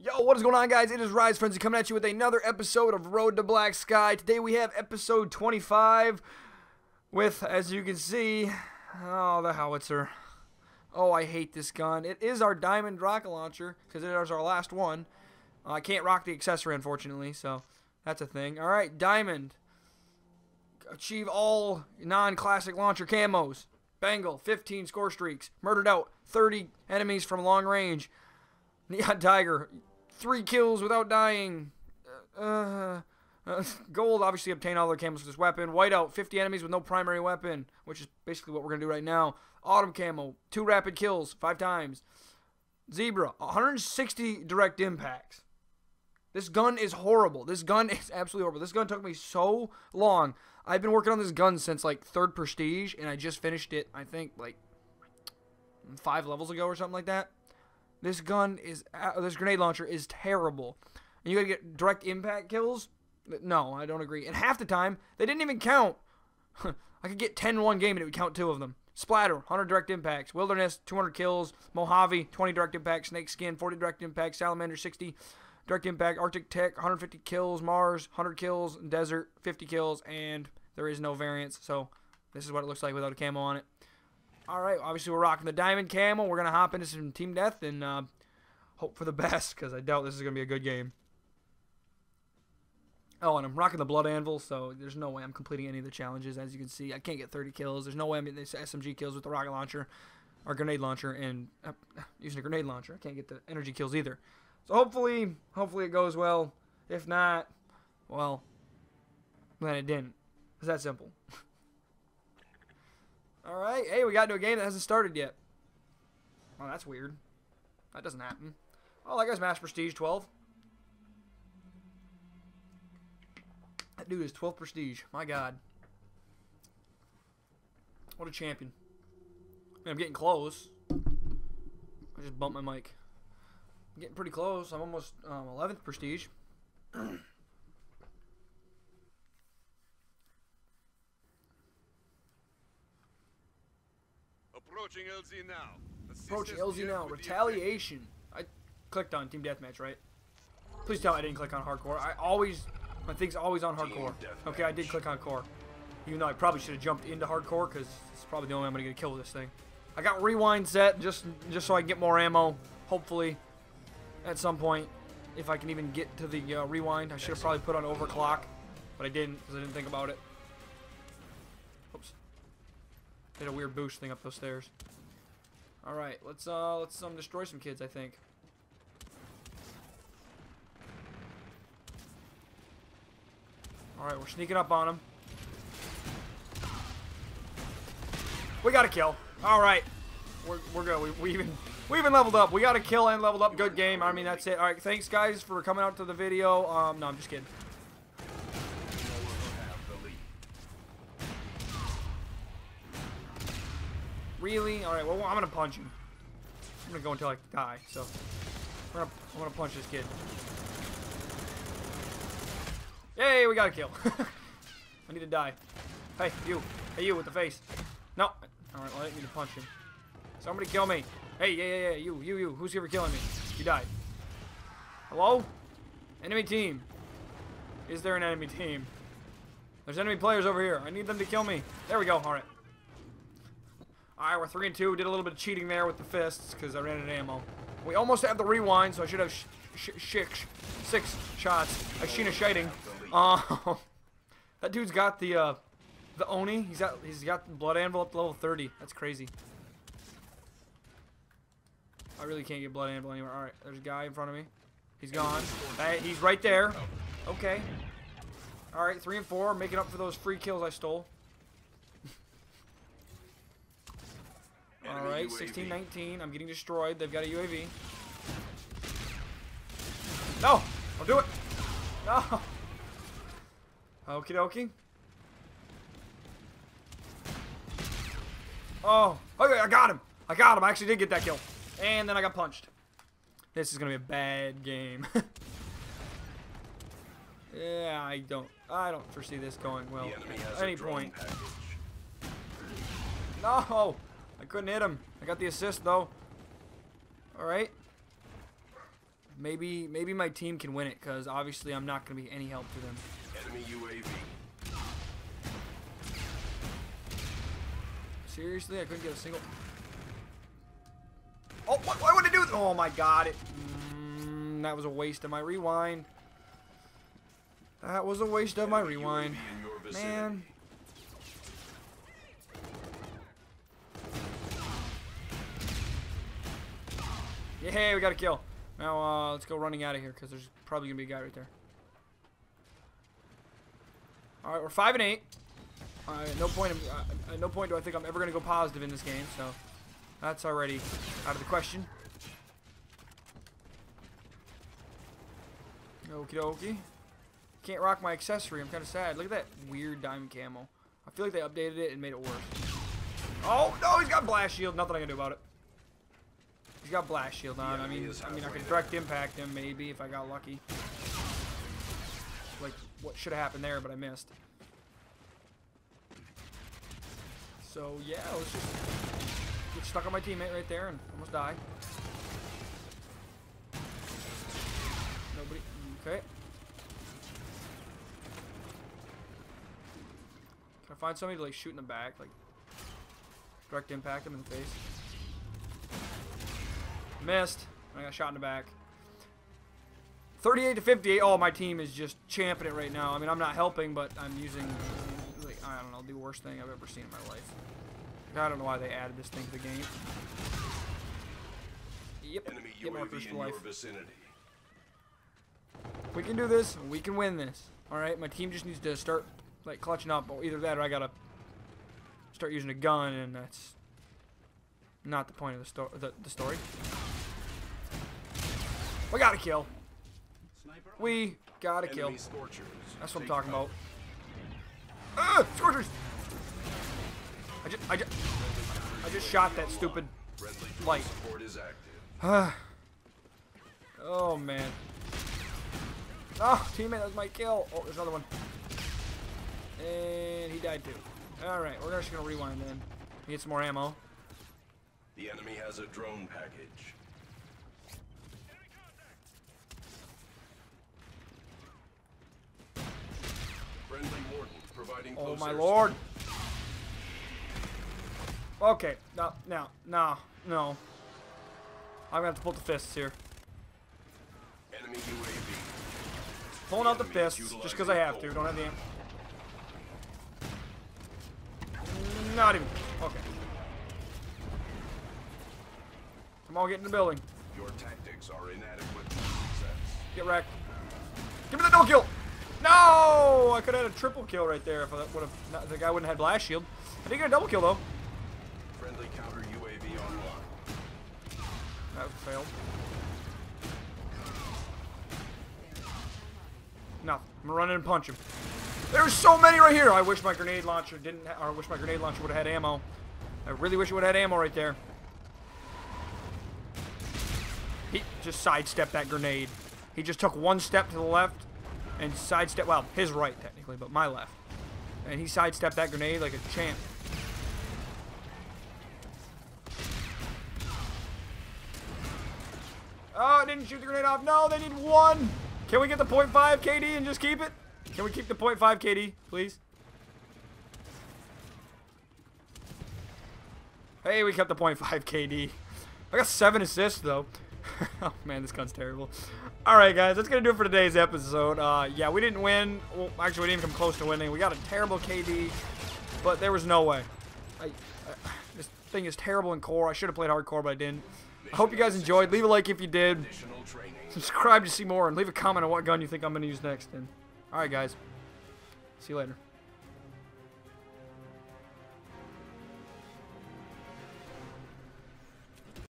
Yo, what is going on, guys? It is Rise Frenzy coming at you with another episode of Road to Black Sky. Today we have episode 25 with, as you can see, oh, the howitzer. Oh, I hate this gun. It is our diamond rocket launcher because it is our last one. Uh, I can't rock the accessory, unfortunately, so that's a thing. All right, diamond. Achieve all non-classic launcher camos. Bengal, 15 score streaks. Murdered out 30 enemies from long range. Neon Tiger, three kills without dying. Uh, uh, gold, obviously, obtain all their camos with this weapon. Whiteout, 50 enemies with no primary weapon, which is basically what we're going to do right now. Autumn camo, two rapid kills, five times. Zebra, 160 direct impacts. This gun is horrible. This gun is absolutely horrible. This gun took me so long. I've been working on this gun since like third prestige, and I just finished it, I think, like five levels ago or something like that. This gun is uh, this grenade launcher is terrible. And you gotta get direct impact kills. No, I don't agree. And half the time they didn't even count. I could get 10 one game and it would count two of them. Splatter, 100 direct impacts. Wilderness, 200 kills. Mojave, 20 direct impacts. Snake Skin, 40 direct impacts. Salamander, 60 direct impact. Arctic Tech, 150 kills. Mars, 100 kills. Desert, 50 kills. And there is no variance. So this is what it looks like without a camo on it. All right, obviously we're rocking the diamond camo. We're gonna hop into some team death and uh, hope for the best because I doubt this is gonna be a good game. Oh, and I'm rocking the blood anvil, so there's no way I'm completing any of the challenges. As you can see, I can't get 30 kills. There's no way I'm getting this SMG kills with the rocket launcher or grenade launcher and uh, using a grenade launcher. I can't get the energy kills either. So hopefully, hopefully it goes well. If not, well, then it didn't. It's that simple. All right. Hey, we got into a game that hasn't started yet. Oh, that's weird. That doesn't happen. Oh, that guy's Mass Prestige 12. That dude is 12 Prestige. My God. What a champion. I mean, I'm getting close. I just bumped my mic. I'm getting pretty close. I'm almost um, 11th Prestige. Approaching LZ now. Approaching LZ now. Retaliation. I clicked on Team Deathmatch, right? Please tell me I didn't click on Hardcore. I always, my thing's always on Hardcore. Okay, I did click on Core. Even though I probably should have jumped into Hardcore because it's probably the only way I'm going to get a kill with this thing. I got Rewind set just, just so I can get more ammo, hopefully, at some point. If I can even get to the uh, Rewind. I should have probably put on Overclock, but I didn't because I didn't think about it. Did a weird boost thing up those stairs. All right, let's uh let's um destroy some kids. I think. All right, we're sneaking up on them. We got a kill. All right, we're we're good. We, we even we even leveled up. We got a kill and leveled up. Good game. I mean that's it. All right, thanks guys for coming out to the video. Um, no, I'm just kidding. Really? Alright, well, I'm gonna punch him. I'm gonna go until I die, so. I'm gonna, I'm gonna punch this kid. Yay, we got a kill. I need to die. Hey, you. Hey, you with the face. No. Alright, well, I need to punch him. Somebody kill me. Hey, yeah, yeah, yeah, you, you, you. Who's ever killing me? You died. Hello? Enemy team. Is there an enemy team? There's enemy players over here. I need them to kill me. There we go. Alright. Alright, we're 3 and 2. We Did a little bit of cheating there with the fists because I ran out of ammo. We almost have the rewind, so I should have sh sh sh six shots. Ashina shiting. Uh, that dude's got the uh, the Oni. He's got he's got blood anvil up to level 30. That's crazy. I really can't get blood anvil anywhere. Alright, there's a guy in front of me. He's gone. Hey, he's right there. Okay. Alright, 3 and 4. Making up for those free kills I stole. Alright, 16, 19. I'm getting destroyed. They've got a UAV. No! Don't do it! No! Okie dokie. Oh! Okay, I got him! I got him! I actually did get that kill. And then I got punched. This is gonna be a bad game. yeah, I don't... I don't foresee this going well at any point. No! I couldn't hit him. I got the assist, though. Alright. maybe maybe my team can win it because obviously I'm not going to be any help to them. Enemy UAV. Seriously, I couldn't get a single. Oh, what, why would it do? Oh my god! It. Mm, that was a waste of my rewind. That was a waste of my rewind. Man. Yeah, we got a kill. Now, uh, let's go running out of here because there's probably gonna be a guy right there. All right, we're five and eight. Uh, at no point, uh, at no point do I think I'm ever gonna go positive in this game. So that's already out of the question. Okie dokie. Can't rock my accessory. I'm kind of sad. Look at that weird diamond camo. I feel like they updated it and made it worse. Oh no, he's got blast shield. Nothing I can do about it. He's got blast shield on. I mean, I mean, I could direct impact him maybe if I got lucky. Like what should have happened there, but I missed. So yeah, let's just get stuck on my teammate right there and almost die. Nobody. Okay. Can I find somebody to like shoot in the back, like direct impact him in the face? Missed. I got shot in the back. 38 to 58. Oh, my team is just champing it right now. I mean, I'm not helping, but I'm using, like, I don't know, the worst thing I've ever seen in my life. I don't know why they added this thing to the game. Yep. Enemy Get UAV first in life. your vicinity. We can do this. We can win this. All right. My team just needs to start like clutching up. Or either that, or I gotta start using a gun, and that's not the point of the story. The, the story. We got a kill. We got a kill. That's what I'm talking about. Ah, Scorchers! I just, I just, I just shot that stupid. Light. support is active. Ah. oh man. Oh, teammate, that was my kill. Oh, there's another one. And he died too. All right, we're just gonna rewind then. Get some more ammo. The enemy has a drone package. Oh my lord. Okay, no, no, no, no. I'm gonna have to pull the fists here. Enemy UAV. Pulling out the fists just because I have to. Don't have the. am- Not even. Okay. Come on, get in the building. Your tactics are inadequate. Get wrecked. Give me the double kill. No, I could have had a triple kill right there if I would have. The guy wouldn't have had blast shield. I did get a double kill though. Friendly counter UAV online. That failed. No, I'm gonna run in and punch him. There's so many right here. I wish my grenade launcher didn't, ha- or I wish my grenade launcher would have had ammo. I really wish it would have had ammo right there. He just sidestepped that grenade. He just took one step to the left and sidestepped, well, his right technically, but my left. And he sidestepped that grenade like a champ. Oh, I didn't shoot the grenade off. No, they need one. Can we get the .5 KD and just keep it? Can we keep the .5 KD, please? Hey, we kept the .5 KD. I got seven assists though. oh man, this gun's terrible. All right, guys, that's gonna do it for today's episode. Uh, yeah, we didn't win. Well, actually, we didn't even come close to winning. We got a terrible KD, but there was no way. I, I, this thing is terrible in core. I should have played hardcore, but I didn't. I hope you guys enjoyed. Leave a like if you did. Subscribe to see more, and leave a comment on what gun you think I'm gonna use next. And all right, guys, see you later.